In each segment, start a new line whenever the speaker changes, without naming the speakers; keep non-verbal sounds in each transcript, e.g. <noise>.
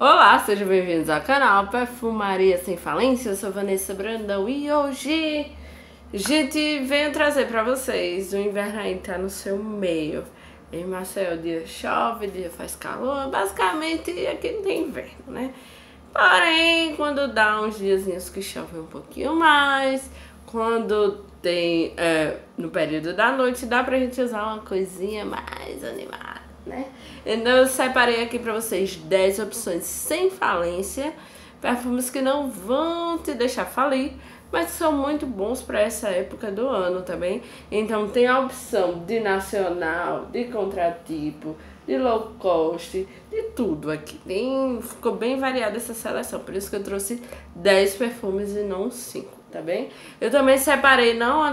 Olá, sejam bem-vindos ao canal Perfumaria Sem Falência, eu sou Vanessa Brandão e hoje, gente, venho trazer pra vocês, o inverno aí tá no seu meio. Em Maceió, dia chove, dia faz calor, basicamente aqui não tem inverno, né? Porém, quando dá uns diazinhos que chove um pouquinho mais, quando tem é, no período da noite, dá pra gente usar uma coisinha mais animada né? Então eu separei aqui para vocês 10 opções sem falência, perfumes que não vão te deixar falir, mas são muito bons para essa época do ano também. Então tem a opção de nacional, de contratipo, de low cost, de tudo aqui. Tem, ficou bem variada essa seleção, por isso que eu trouxe 10 perfumes e não 5 tá bem? Eu também separei, não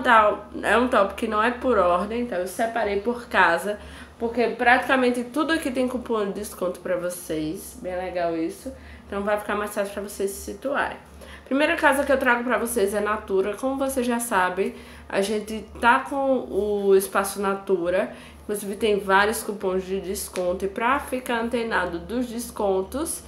é um top que não é por ordem, então eu separei por casa, porque praticamente tudo aqui tem cupom de desconto para vocês, bem legal isso. Então vai ficar mais fácil para vocês se situarem. Primeira casa que eu trago para vocês é Natura. Como você já sabe, a gente tá com o espaço Natura. Inclusive tem vários cupons de desconto. E para ficar antenado dos descontos,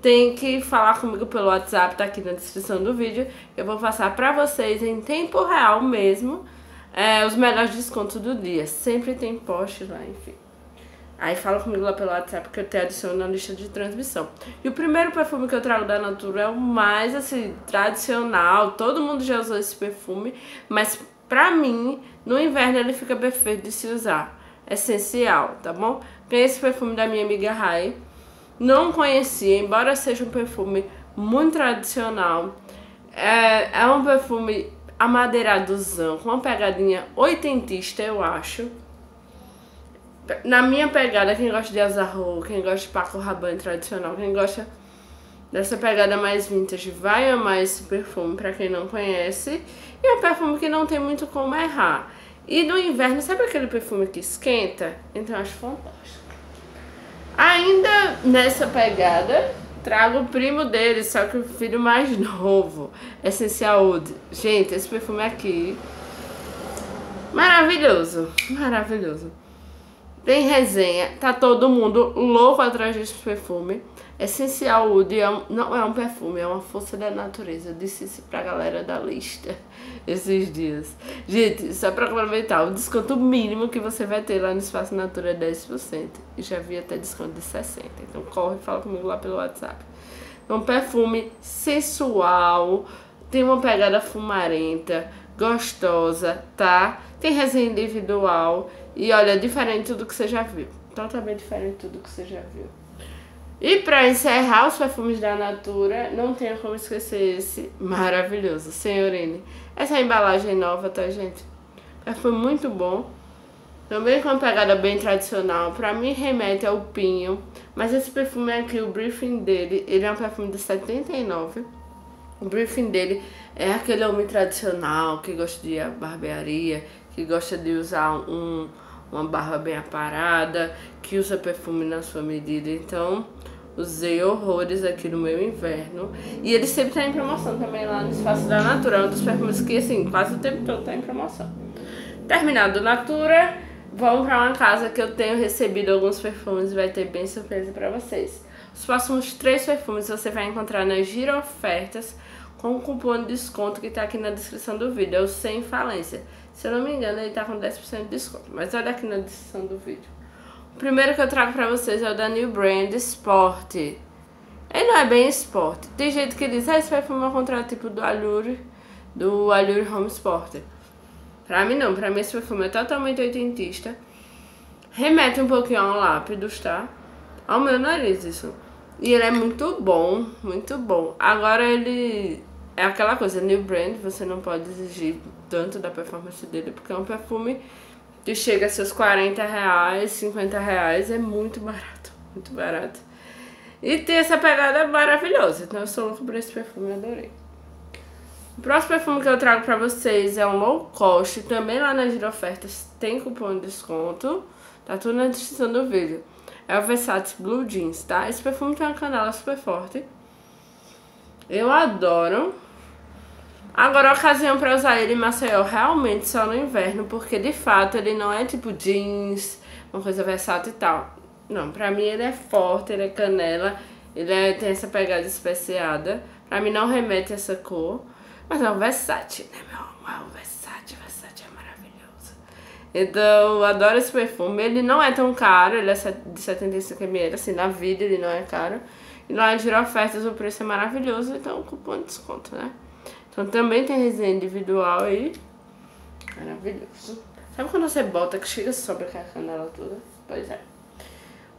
tem que falar comigo pelo WhatsApp, tá aqui na descrição do vídeo. Eu vou passar para vocês em tempo real mesmo é, os melhores descontos do dia. Sempre tem post lá, enfim. Aí fala comigo lá pelo WhatsApp que eu te adiciono na lista de transmissão. E o primeiro perfume que eu trago da Natura é o mais, assim, tradicional. Todo mundo já usou esse perfume. Mas pra mim, no inverno ele fica perfeito de se usar. Essencial, tá bom? Tem esse perfume da minha amiga Rai. Não conhecia, embora seja um perfume muito tradicional. É, é um perfume amadeiradozão, com uma pegadinha oitentista, eu acho. Na minha pegada, quem gosta de Azarro, quem gosta de Paco Rabanne tradicional, quem gosta dessa pegada mais vintage, vai amar esse perfume, pra quem não conhece. E é um perfume que não tem muito como errar. E no inverno, sabe aquele perfume que esquenta? Então eu acho fantástico. Ainda nessa pegada, Trago o primo dele, só que o filho mais novo. Essencial Oud. Gente, esse perfume aqui. Maravilhoso. Maravilhoso. Tem resenha. Tá todo mundo louco atrás desse perfume. Essencial Wood é um, não é um perfume, é uma força da natureza. Eu disse isso pra galera da lista <laughs> esses dias. Gente, só pra complementar, o desconto mínimo que você vai ter lá no Espaço Natura é 10%. E já vi até desconto de 60%. Então corre e fala comigo lá pelo WhatsApp. É um perfume sensual, tem uma pegada fumarenta, gostosa, tá? Tem resenha individual e olha, diferente tudo que você já viu. Totalmente diferente tudo que você já viu. E para encerrar os perfumes da Natura, não tenho como esquecer esse maravilhoso, Senhorine. Essa é embalagem nova, tá, gente? Perfume muito bom. Também com uma pegada bem tradicional. Pra mim remete ao pinho. Mas esse perfume aqui, o briefing dele, ele é um perfume de 79. O briefing dele é aquele homem tradicional que gosta de barbearia, que gosta de usar um uma barba bem aparada, que usa perfume na sua medida. Então, usei horrores aqui no meu inverno. E ele sempre tá em promoção também lá no Espaço da Natura. É um dos perfumes que, assim, quase o tempo todo tá em promoção. Terminado Natura, vamos para uma casa que eu tenho recebido alguns perfumes e vai ter bem surpresa para vocês. Os próximos três perfumes você vai encontrar nas Giro Ofertas com o cupom de desconto que tá aqui na descrição do vídeo. É o Sem Falência. Se eu não me engano, ele tá com 10% de desconto. Mas olha aqui na descrição do vídeo. O primeiro que eu trago pra vocês é o da New Brand Sport. Ele não é bem Sport. Tem gente que diz, ah, esse perfume é um contrato tipo do Allure, do Allure Home Sport. Pra mim não, pra mim esse perfume é totalmente oitentista. Remete um pouquinho ao lápidos, tá? Ao meu nariz, isso. E ele é muito bom, muito bom. Agora ele é aquela coisa, new brand, você não pode exigir tanto da performance dele, porque é um perfume que chega a seus 40 reais, 50 reais, é muito barato, muito barato. E tem essa pegada maravilhosa, então eu sou louco por esse perfume, adorei. O próximo perfume que eu trago pra vocês é um low cost, também lá nas ofertas tem cupom de desconto, tá tudo na descrição do vídeo. É o Versace Blue Jeans, tá? Esse perfume tem uma canela super forte. Eu adoro. Agora, a ocasião para usar ele em Maceió realmente só no inverno, porque de fato ele não é tipo jeans, uma coisa versátil e tal. Não, pra mim ele é forte, ele é canela, Ele é, tem essa pegada especiada. Pra mim não remete a essa cor. Mas é um Versace, né, meu amor? É um Versace, Versace é maravilhoso. Então, eu adoro esse perfume. Ele não é tão caro, ele é de 75ml, assim, na vida ele não é caro. E lá em ofertas o preço é maravilhoso, então cupom de desconto, né? Então também tem resenha individual aí. Maravilhoso. Sabe quando você bota que chega sobre a canela toda? Pois é.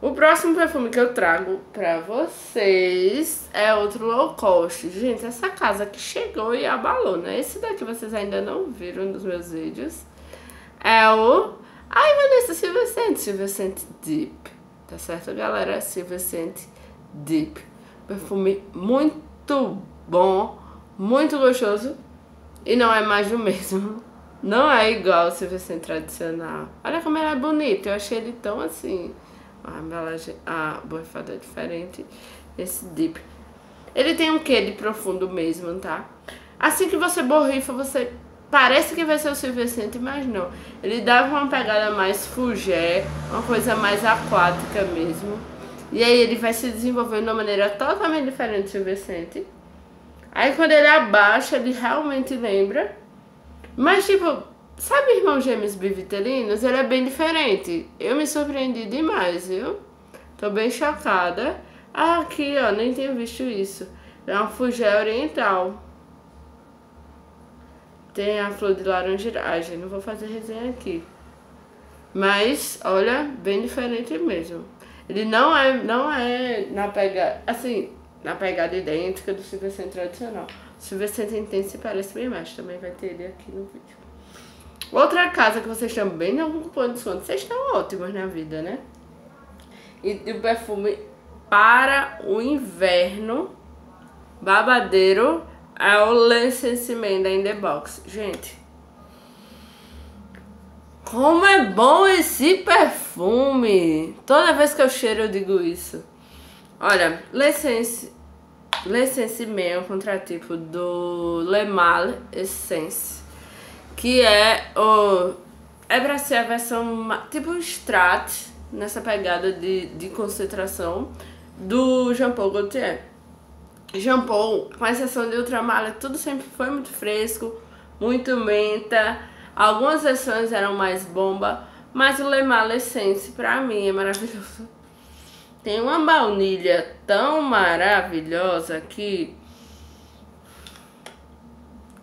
O próximo perfume que eu trago pra vocês é outro low cost. Gente, essa casa que chegou e abalou, né? Esse daqui vocês ainda não viram nos meus vídeos. É o... Ai, Vanessa, Silver Scent, Silver Scent Deep. Tá certo, galera? Silver Scent Deep. Perfume muito bom, muito gostoso. E não é mais do mesmo. Não é igual o Silver Scent tradicional. Olha como ele é bonito. Eu achei ele tão assim a embalagem, a borrifada é diferente esse dip. Ele tem um quê de profundo mesmo, tá? Assim que você borrifa, você parece que vai ser o silvescente, mas não. Ele dá uma pegada mais fugé, uma coisa mais aquática mesmo. E aí ele vai se desenvolvendo de uma maneira totalmente diferente do silvescente. Aí quando ele abaixa, ele realmente lembra. Mas tipo, Sabe Irmão Gêmeos Bivitelinos? Ele é bem diferente. Eu me surpreendi demais, viu? Tô bem chocada. Ah, aqui, ó, nem tinha visto isso. É um fugé oriental. Tem a flor de laranjiragem. Não vou fazer resenha aqui. Mas, olha, bem diferente mesmo. Ele não é, não é na pegada, assim, na pegada idêntica do Silver tradicional. O Silver Intense parece bem mais. Também vai ter ele aqui no vídeo. Outra casa que vocês também não de desconto. Vocês estão ótimos na vida, né? E, e o perfume para o inverno babadeiro é o Licenciamento da In The Box. Gente, como é bom esse perfume! Toda vez que eu cheiro eu digo isso. Olha, License, Licenciamento é um contratipo do Le Mal Essence que é o é para ser a versão tipo Strat nessa pegada de, de concentração do Jean Paul Gaultier. Jean Paul, com exceção de Ultramalha, tudo sempre foi muito fresco, muito menta. Algumas versões eram mais bomba, mas o Le Mal Essence pra mim é maravilhoso. Tem uma baunilha tão maravilhosa que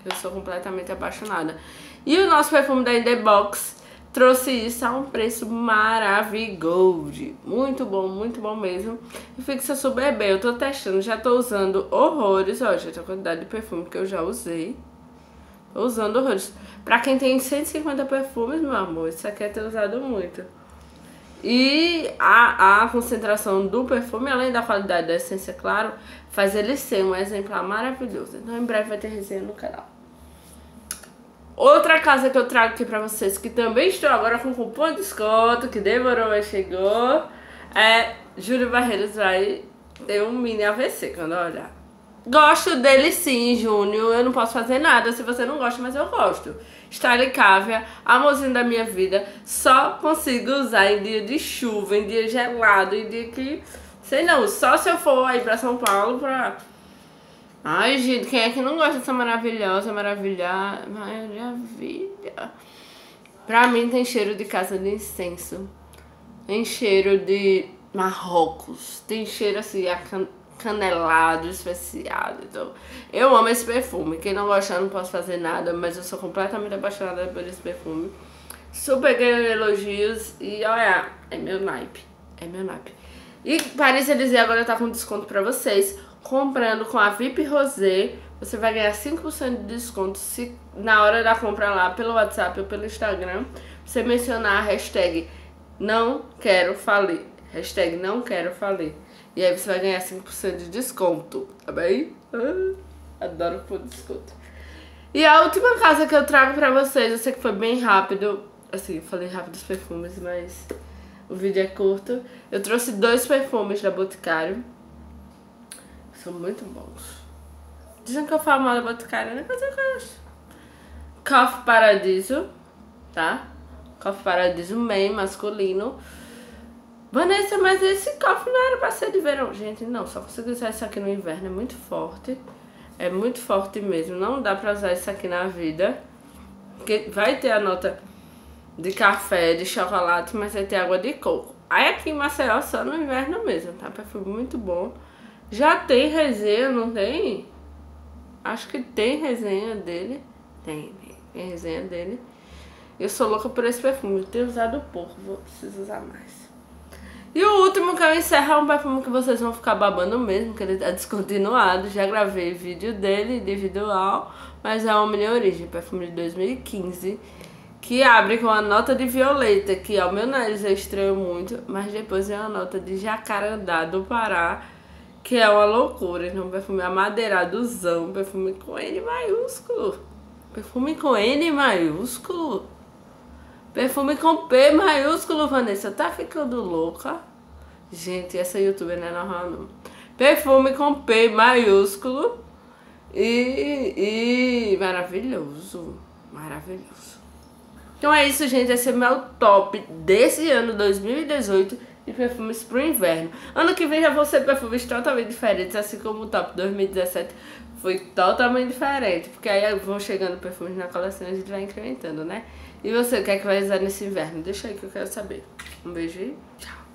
eu sou completamente apaixonada. E o nosso perfume da In The Box trouxe isso a um preço maravilhoso. Muito bom, muito bom mesmo. E fixa super bem. Eu tô testando, já tô usando horrores. Ó, gente, a quantidade de perfume que eu já usei. Tô usando horrores. Pra quem tem 150 perfumes, meu amor, isso aqui é ter usado muito. E a, a concentração do perfume, além da qualidade da essência, claro, faz ele ser um exemplar maravilhoso. Então, em breve vai ter resenha no canal. Outra casa que eu trago aqui pra vocês, que também estou agora com cupom de desconto, que demorou, mas chegou, é Júlio Barreiros vai ter um mini AVC quando olhar. Gosto dele sim, Júnior, eu não posso fazer nada se você não gosta, mas eu gosto. Style amorzinho da minha vida, só consigo usar em dia de chuva, em dia gelado, em dia que... Sei não, só se eu for aí pra São Paulo pra Ai, gente, quem é que não gosta dessa maravilhosa, maravilha, maravilha? Pra mim tem cheiro de casa de incenso. Tem cheiro de Marrocos. Tem cheiro assim, canelado, especiado. Então, eu amo esse perfume. Quem não gosta, eu não posso fazer nada, mas eu sou completamente apaixonada por esse perfume. Super ganhando elogios e olha, é meu naipe. É meu naipe. E Paris Elysée agora tá com desconto pra vocês comprando com a VIP Rosé, você vai ganhar 5% de desconto se na hora da compra lá pelo WhatsApp ou pelo Instagram, você mencionar a hashtag não quero falir. Hashtag não quero falir. E aí você vai ganhar 5% de desconto, tá bem? Ah, adoro por desconto. E a última casa que eu trago pra vocês, eu sei que foi bem rápido, assim, falei rápido os perfumes, mas o vídeo é curto. Eu trouxe dois perfumes da Boticário são muito bons. Dizem que eu falo mal da Boticária, né? Mas eu gosto. Coffee Paradiso, tá? Coffee Paradiso Man, masculino. Vanessa, mas esse cofre não era pra ser de verão. Gente, não, só consigo usar isso aqui no inverno, é muito forte. É muito forte mesmo, não dá pra usar isso aqui na vida. Porque vai ter a nota de café, de chocolate, mas vai ter água de coco. Aí aqui em Maceió só no inverno mesmo, tá? Perfume muito bom. Já tem resenha, não tem? Acho que tem resenha dele. Tem, tem resenha dele. Eu sou louca por esse perfume. Eu tenho usado pouco, vou preciso usar mais. E o último que eu encerro é um perfume que vocês vão ficar babando mesmo, que ele tá <laughs> descontinuado. Já gravei vídeo dele individual, mas é uma minha origem, perfume de 2015. Que abre com a nota de violeta, que ao meu nariz eu estranho muito, mas depois vem uma nota de jacarandá do Pará, que é uma loucura. Então, um perfume amadeiradozão, perfume com N maiúsculo. Perfume com N maiúsculo. Perfume com P maiúsculo, Vanessa. Tá ficando louca? Gente, essa youtuber não é normal não. Perfume com P maiúsculo. E, e maravilhoso. Maravilhoso. Então é isso, gente. Esse é meu top desse ano 2018 de perfumes pro inverno. Ano que vem já vão ser perfumes totalmente diferentes, assim como o top 2017 foi totalmente diferente. Porque aí vão chegando perfumes na coleção e a gente vai incrementando, né? E você, o que é que vai usar nesse inverno? Deixa aí que eu quero saber. Um beijo e tchau.